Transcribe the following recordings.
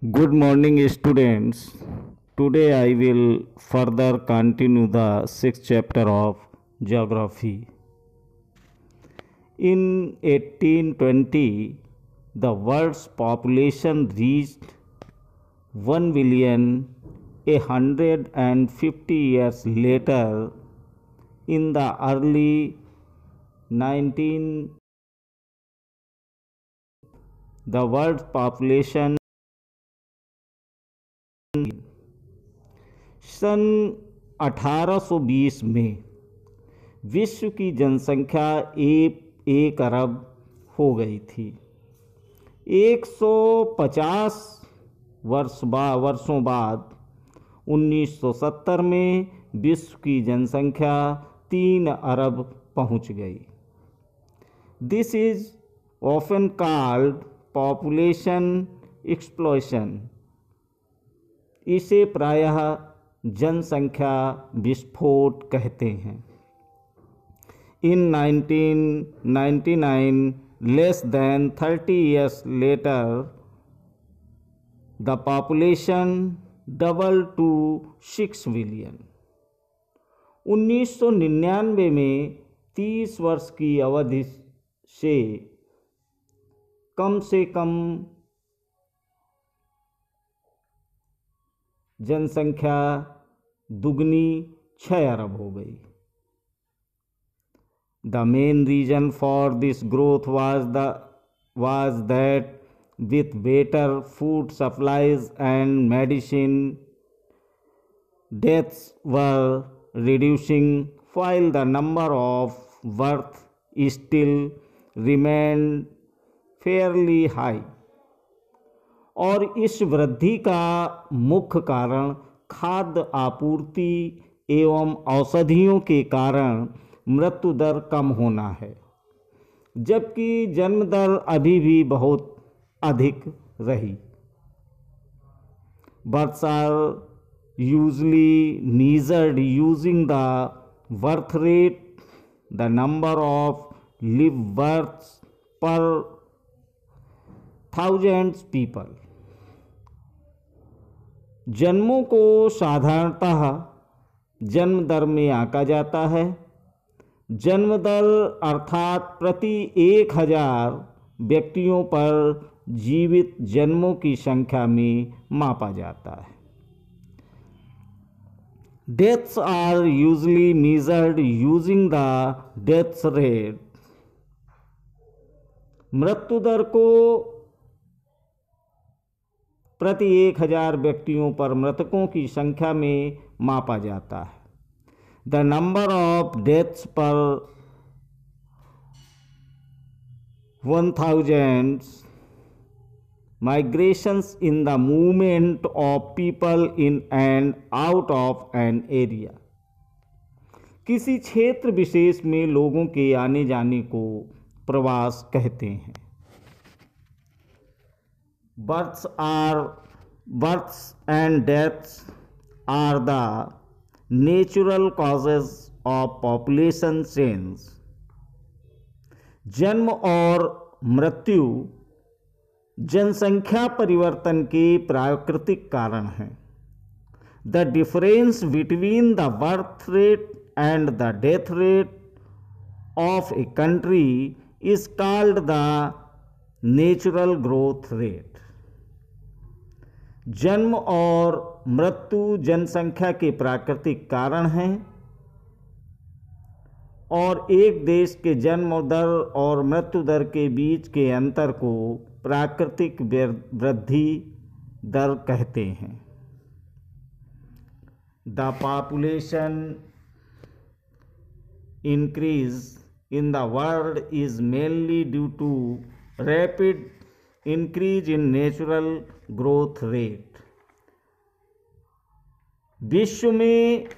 Good morning, students. Today I will further continue the sixth chapter of geography. In 1820, the world's population reached 1 billion a hundred and fifty years later in the early 19 the world's population सन 1820 में विश्व की जनसंख्या एक एक अरब हो गई थी। 150 वर्ष बा, वर्षों बाद 1970 में विश्व की जनसंख्या तीन अरब पहुँच गई। This is often called population explosion इसे प्रायः जनसंख्या विस्फोट कहते हैं। In 1999 less than 30 years later, the population double to six million 1999 में 30 वर्ष की अवधि से कम से कम जनसंख्या दुगनी छः अरब हो गई। The main reason for this growth was the was that with better food supplies and medicine deaths were reducing while the number of birth still remain fairly high और इस वृद्धि का मुख्य कारण खाद्य आपूर्ति एवं औषधियों के कारण मृत्यु दर कम होना है, जबकि जन्म दर अभी भी बहुत अधिक रही। Births are usually measured, using the birth rate, the number of live births per thousands people. जन्मों को साधारणतः जन्म दर में आंका जाता है। जन्म दर अर्थात प्रति एक हज़ार व्यक्तियों पर जीवित जन्मों की संख्या में मापा जाता है। Deaths are usually measured using the deaths rate मृत्यु दर को प्रति एक हज़ार व्यक्तियों पर मृतकों की संख्या में मापा जाता है। The number of deaths per one thousand migrations in the movement of people in and out of an area किसी क्षेत्र विशेष में लोगों के आने जाने को प्रवास कहते हैं। Births are, births and deaths are the natural causes of population change. जन्म और मृत्यु जनसंख्या परिवर्तन के प्राकृतिक कारण हैं the difference between the birth rate and the death rate of a country is called the natural growth rate जन्म और मृत्यु जनसंख्या के प्राकृतिक कारण हैं और एक देश के जन्म दर और मृत्यु दर के बीच के अंतर को प्राकृतिक वृद्धि दर कहते हैं। The population increase in the world is mainly due to rapid increase in natural growth rate विश्व में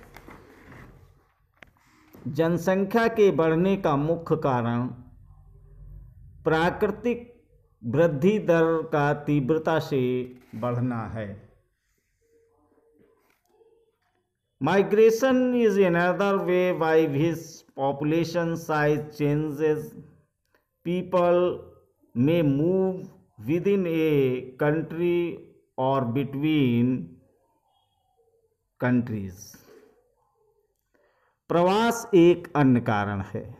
जनसंख्या के बढ़ने का मुख्य कारण प्राकृतिक वृद्धि दर का तीव्रता से बढ़ना है। Migration is another way by which population size changes people may move within a country और बिटवीन कंट्रीज़ प्रवास एक अन्य कारण है,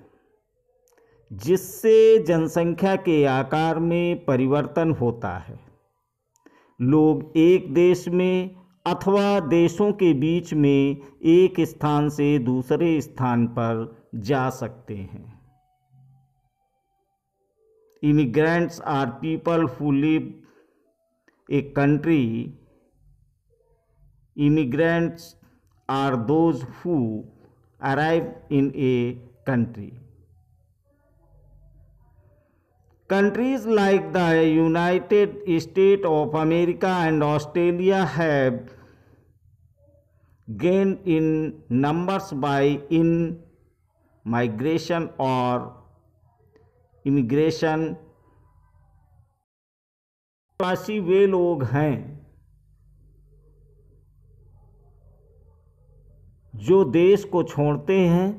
जिससे जनसंख्या के आकार में परिवर्तन होता है। लोग एक देश में अथवा देशों के बीच में एक स्थान से दूसरे स्थान पर जा सकते हैं। immigrants are people who leave a country. Immigrants are those who arrive in a country. Countries like the united states of america and australia have gained in numbers by in migration or immigration प्रवासी वे लोग हैं जो देश को छोड़ते हैं।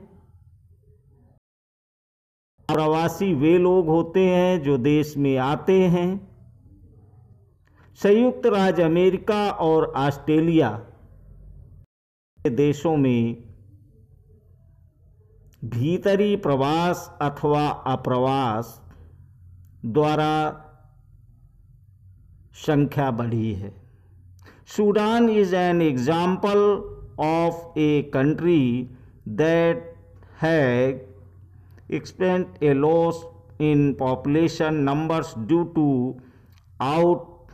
प्रवासी वे लोग होते हैं जो देश में आते हैं। संयुक्त राज्य अमेरिका और ऑस्ट्रेलिया देशों में भीतरी प्रवास अथवा अप्रवास द्वारा संख्या बढ़ी है। Sudan is an example of a country that है experienced a loss in population numbers due to out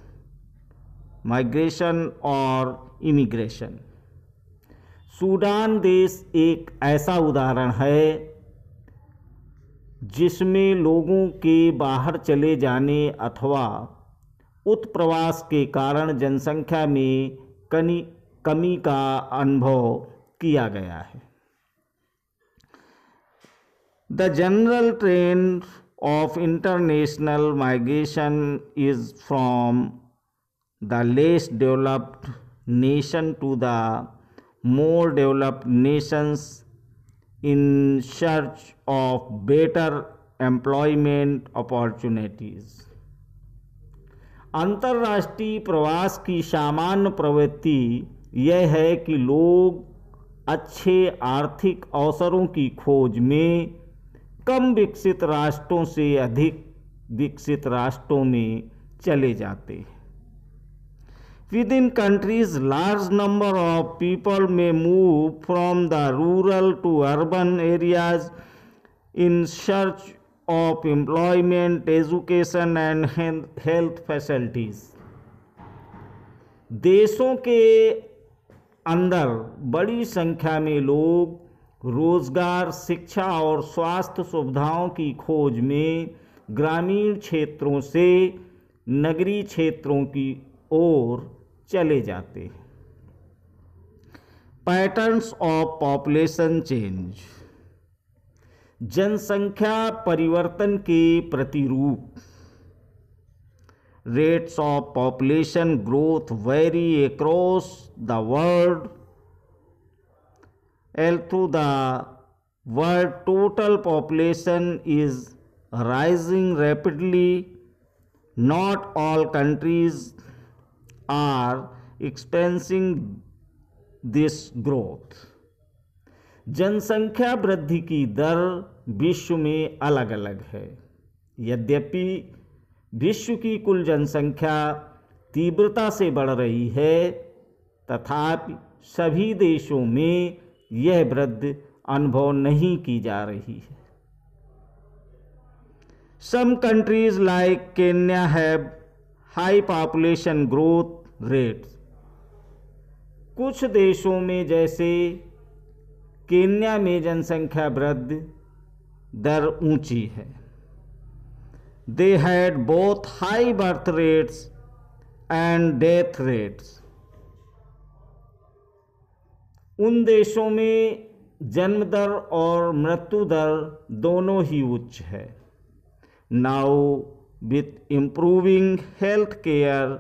migration और इमिग्रेशन सूडान देश एक ऐसा उदाहरण है, जिसमें लोगों के बाहर चले जाने अथवा उत्प्रवास के कारण जनसंख्या में कनी, कमी का अनुभव किया गया है। The general trend of international migration is from the less developed nation to the more developed nations in search of better employment opportunities. अंतर्राष्ट्रीय प्रवास की सामान्य प्रवृत्ति यह है कि लोग अच्छे आर्थिक अवसरों की खोज में कम विकसित राष्ट्रों से अधिक विकसित राष्ट्रों में चले जाते हैं in countries large number of people may move from the rural to urban areas in search of employment education and health facilities देशों के अंदर बड़ी संख्या में लोग रोज़गार, शिक्षा और स्वास्थ्य सुविधाओं की खोज में ग्रामीण क्षेत्रों से नगरीय क्षेत्रों की ओर चले जाते हैं। पैटर्न्स ऑफ़ पॉपुलेशन चेंज जनसंख्या परिवर्तन के प्रतिरूप। Rates of population growth vary across the world although the world total population is rising rapidly. Not all countries are experiencing this growth. जनसंख्या वृद्धि की दर विश्व में अलग अलग है यद्यपि विश्व की कुल जनसंख्या तीव्रता से बढ़ रही है, तथापि सभी देशों में यह वृद्धि अनुभव नहीं की जा रही है some countries like Kenya have high population growth rates कुछ देशों में जैसे केन्या में जनसंख्या वृद्धि दर ऊँची है। They had both high birth rates and death rates उन देशों में जन्म दर और मृत्यु दर दोनों ही उच्च है। Now with improving health care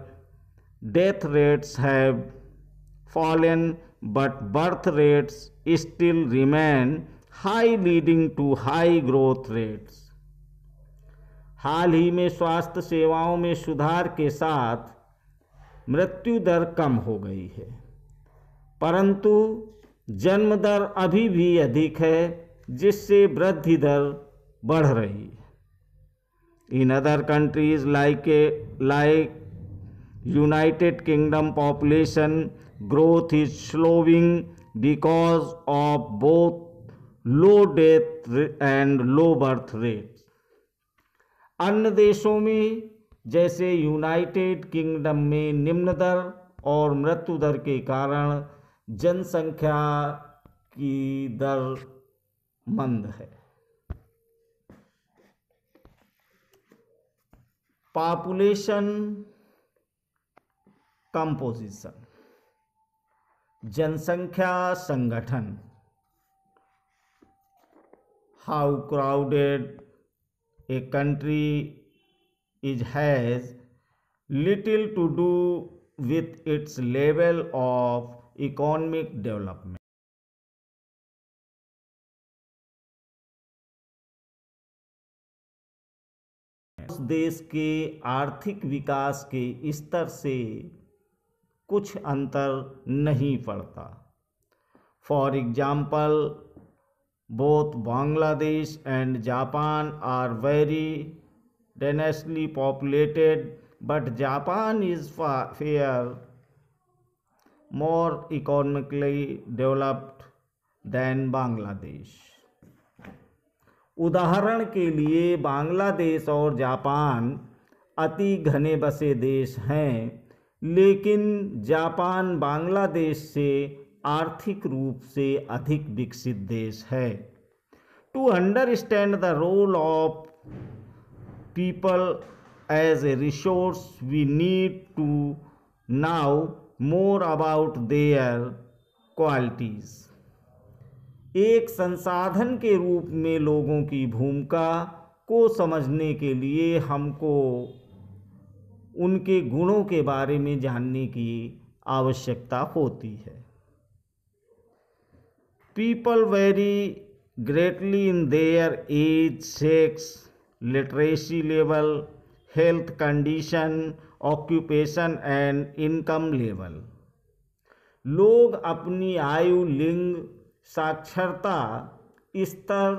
death rates have fallen but birth rates still remain high leading to high growth rates हाल ही में स्वास्थ्य सेवाओं में सुधार के साथ मृत्यु दर कम हो गई है। परंतु जन्म दर अभी भी अधिक है, जिससे वृद्धि दर बढ़ रही है। In other countries like like United Kingdom population growth is slowing because of both low death and low birth rate अन्य देशों में जैसे यूनाइटेड किंगडम में निम्न दर और मृत्यु दर के कारण जनसंख्या की दर मंद है। पॉपुलेशन कंपोजिशन जनसंख्या संगठन. How crowded a country is has little to do with its level of economic development देश के आर्थिक विकास के स्तर से कुछ अंतर नहीं पड़ता। For example both Bangladesh and Japan are very densely populated but Japan is far more economically developed than Bangladesh उदाहरण के लिए बांग्लादेश और जापान अति घने बसे देश हैं। लेकिन जापान बांग्लादेश से आर्थिक रूप से अधिक विकसित देश है। To understand the role of people as a resource we need to know more about their qualities एक संसाधन के रूप में लोगों की भूमिका को समझने के लिए हमको उनके गुणों के बारे में जानने की आवश्यकता होती है। People vary greatly in their age sex literacy level health condition occupation and income level लोग अपनी आयु, लिंग, साक्षरता, स्तर,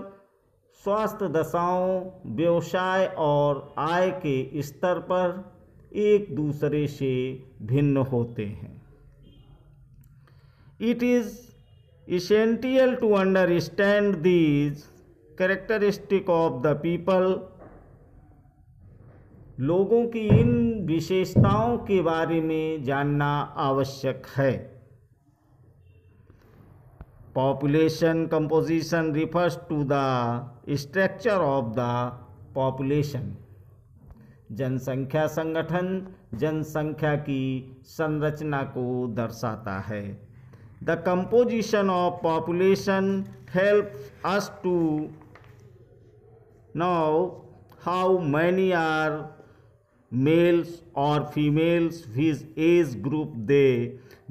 स्वास्थ्य दशाओं, व्यवसाय और आय के स्तर पर एक दूसरे से भिन्न होते हैं। It is essential to understand these characteristic of the people. लोगों की इन विशेषताओं के बारे में जानना आवश्यक है। Population composition refers to the structure of the population जनसंख्या संगठन जनसंख्या की संरचना को दर्शाता है। The composition of population help us to know how many are males और females with age group they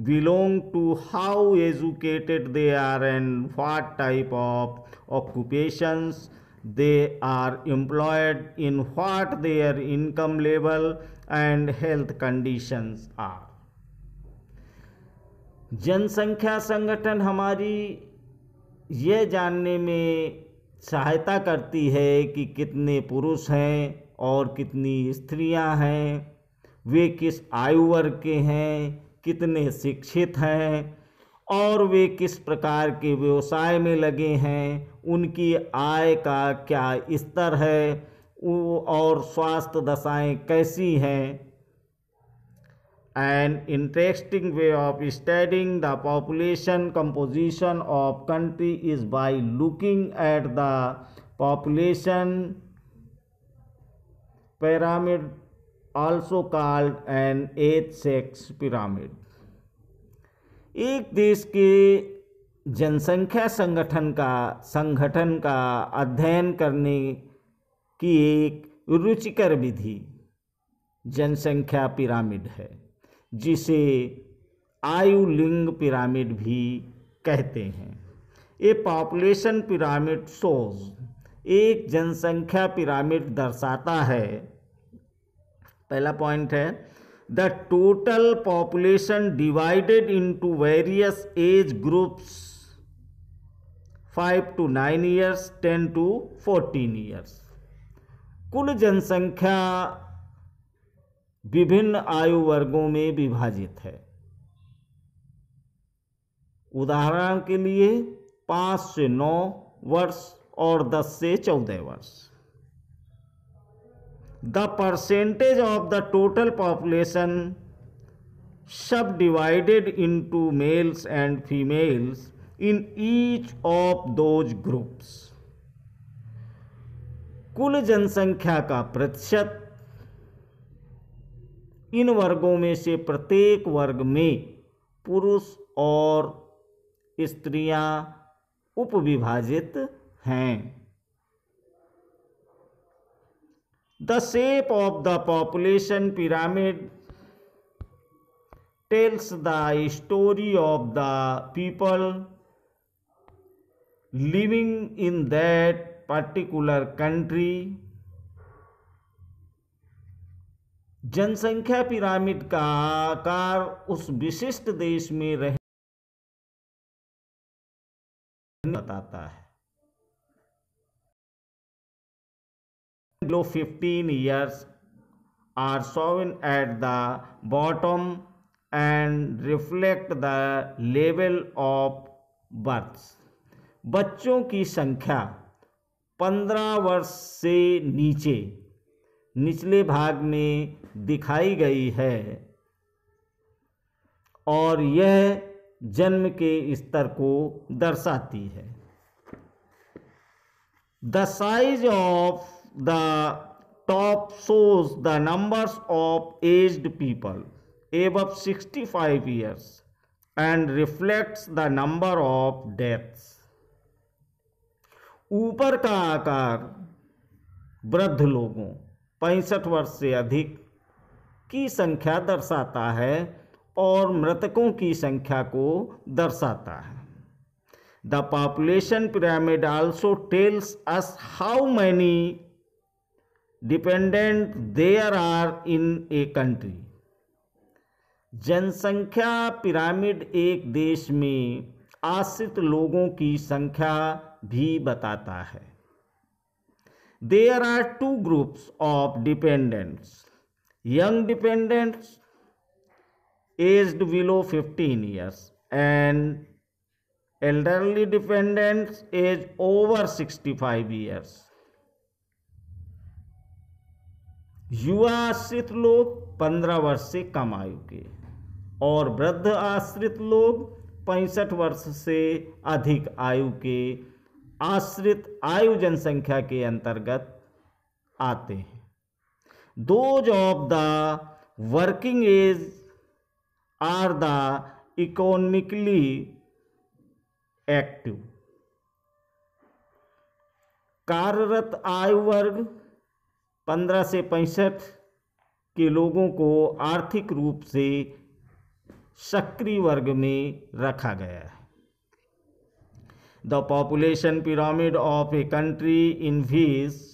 belong to how educated they are and what type of occupations they are employed in what their income level and health conditions are. जनसंख्या संगठन हमारी यह जानने में सहायता करती है कि कितने पुरुष हैं और कितनी स्त्रियाँ हैं, वे किस आयु वर्ग के हैं, कितने शिक्षित हैं और वे किस प्रकार के व्यवसाय में लगे हैं, उनकी आय का क्या स्तर है और स्वास्थ्य दशाएँ कैसी हैं? An interesting way of studying the population composition of country is by looking at the population pyramid also called an age sex pyramid एक देश के जनसंख्या संगठन का संगठन का अध्ययन करने की एक रुचिकर विधि, जनसंख्या पिरामिड है, जिसे आयु लिंग पिरामिड भी कहते हैं। ये पॉपुलेशन पिरामिड शोज़ एक जनसंख्या पिरामिड दर्शाता है। पहला पॉइंट है the total population divided into various age groups five to nine years ten to fourteen years कुल जनसंख्या विभिन्न आयु वर्गों में विभाजित है। उदाहरण के लिए, पाँच से नौ वर्ष और दस से चौदह वर्ष। The percentage of the total population subdivided into males and females in each of those groups कुल जनसंख्या का प्रतिशत इन वर्गों में से प्रत्येक वर्ग में पुरुष और स्त्रियाँ उपविभाजित हैं। The shape of the population pyramid tells the story of the people living in that particular country जनसंख्या पिरामिड का आकार उस विशिष्ट देश में रह बताता है। Below 15 years are shown at the bottom and reflect the level of births बच्चों की संख्या 15 वर्ष से नीचे निचले भाग में दिखाई गई है और यह जन्म के स्तर को दर्शाती है the size of the top shows the numbers of aged people above 65 years, and reflects the number of deaths. ऊपर का आकार वृद्ध लोगों, पैंसठ वर्ष से अधिक की संख्या दर्शाता है और मृतकों की संख्या को दर्शाता है। The population pyramid also tells us how many dependent there are in a country जनसंख्या पिरामिड एक देश में आश्रित लोगों की संख्या भी बताता है। There are two groups of dependents young dependents aged below 15 years, and elderly dependents age over 65 years. युवा आश्रित लोग 15 वर्ष से कम आयु के और वृद्ध आश्रित लोग पैंसठ वर्ष से अधिक आयु के आश्रित आयु जनसंख्या के अंतर्गत आते हैं। Those of the working age are the economically active. कार्यरत आयु वर्ग पंद्रह से पैंसठ के लोगों को आर्थिक रूप से सक्रिय वर्ग में रखा गया है the population pyramid of a country in which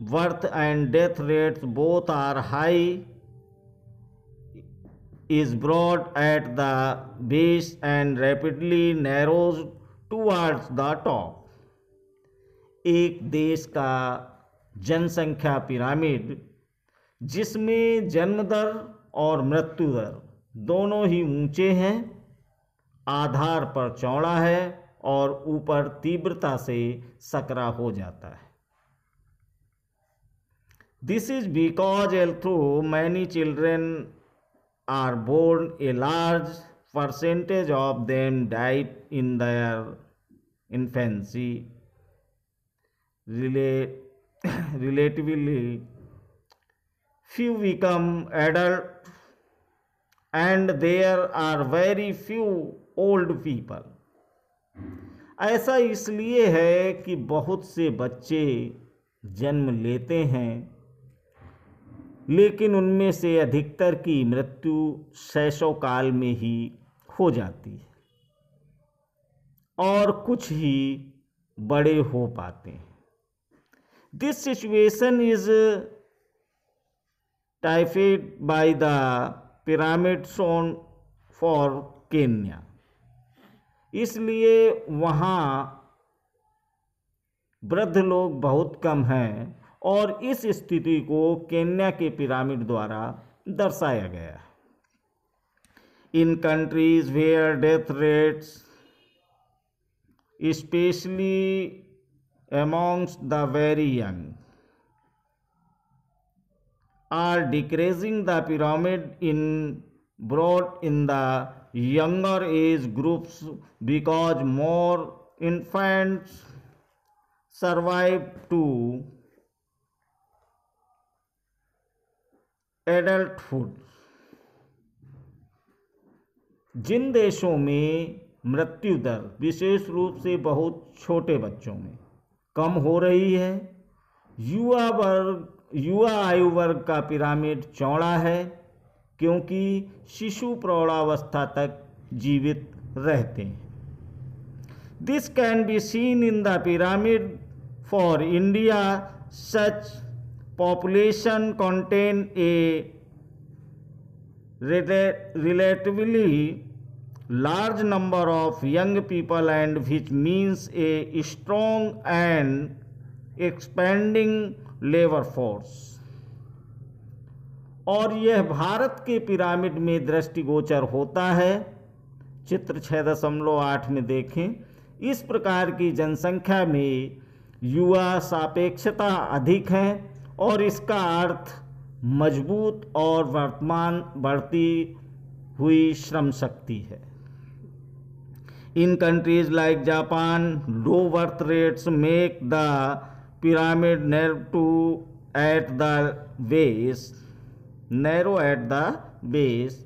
birth and death rates both are high is broad at the base and rapidly narrows towards the top. एक देश का जनसंख्या पिरामिड जिसमें जन्म दर और मृत्यु दर दोनों ही ऊँचे हैं आधार पर चौड़ा है और ऊपर तीव्रता से सकरा हो जाता है। This is because L through many children are born a large percentage of them died in their infancy Relate, relatively few become adult and there are very few old people. ऐसा इसलिए है कि बहुत से बच्चे जन्म लेते हैं, लेकिन उनमें से अधिकतर की मृत्यु शैशव काल में ही हो जाती है और कुछ ही बड़े हो पाते हैं। This situation is typed by the pyramid shown for Kenya. इसलिए वहाँ वृद्ध लोग बहुत कम हैं और इस स्थिति को केन्या के पिरामिड द्वारा दर्शाया गया in countries where death rates specially amongst the very young are decreasing the pyramid in brought in the younger age groups because more infants survive to adulthood जिन देशों में मृत्यु दर विशेष रूप से बहुत छोटे बच्चों में कम हो रही है। युवा वर्ग, युवा आयु वर्ग का पिरामिड चौड़ा है, क्योंकि शिशु प्रौढ़ावस्था तक जीवित रहते हैं। This can be seen in the pyramid for India such population contain a relatively large number of young people and which means a strong and expanding labor force. और यह भारत के पिरामिड में दृष्टिगोचर होता है। चित्र छः दशमलव आठ में देखें। इस प्रकार की जनसंख्या में युवा सापेक्षता अधिक है और इसका अर्थ मज़बूत और वर्तमान बढ़ती हुई श्रम शक्ति है। In countries like Japan low birth rates make the pyramid narrow to at the base narrow at the base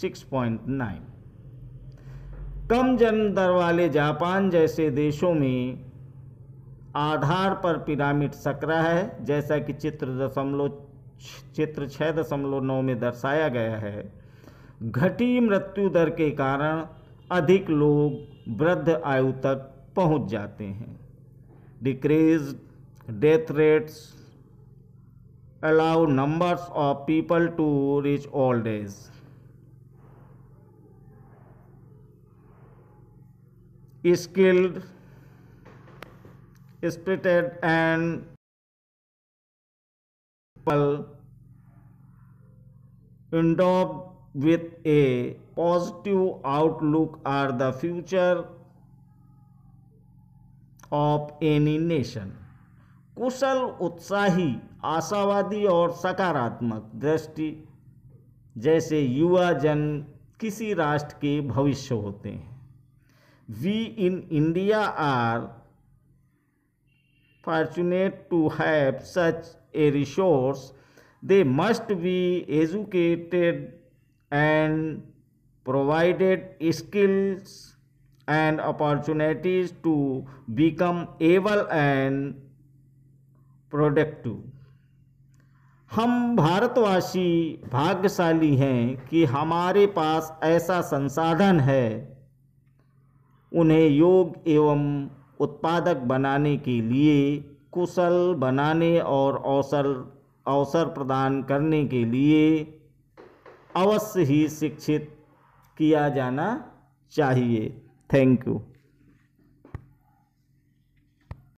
six point nine कम जन्म दर वाले जापान जैसे देशों में आधार पर पिरामिड सकरा है, जैसा कि चित्र दशमलव, चित्र छः दशमलव नौ में दर्शाया गया है। घटी मृत्यु दर के कारण अधिक लोग वृद्ध आयु तक पहुँच जाते हैं। Decrease death rates allow numbers of people to reach old age skilled, spirited and endowed with a positive outlook are the future of any nation कुशल उत्साही आशावादी और सकारात्मक दृष्टि जैसे युवा जन किसी राष्ट्र के भविष्य होते हैं we in India are fortunate to have such a resource, they must be educated and provided skills and opportunities to become able and productive. हम भारतवासी भाग्यशाली हैं कि हमारे पास ऐसा संसाधन है, उन्हें योग एवं उत्पादक बनाने के लिए, कुशल बनाने और अवसर अवसर प्रदान करने के लिए अवश्य ही शिक्षित किया जाना चाहिए। Thank you